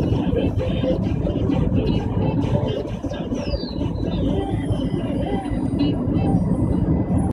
やった!